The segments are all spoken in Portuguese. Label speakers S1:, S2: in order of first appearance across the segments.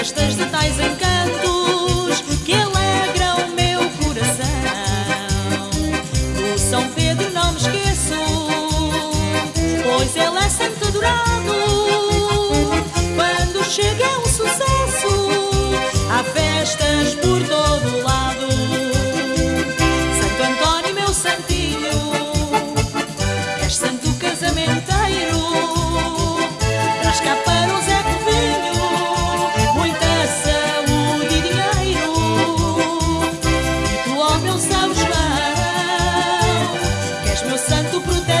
S1: festas de tais encantos que alegram o meu coração. Do São Pedro não me esqueço, pois ele é sempre dourado. Quando chega disfruté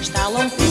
S1: está longe.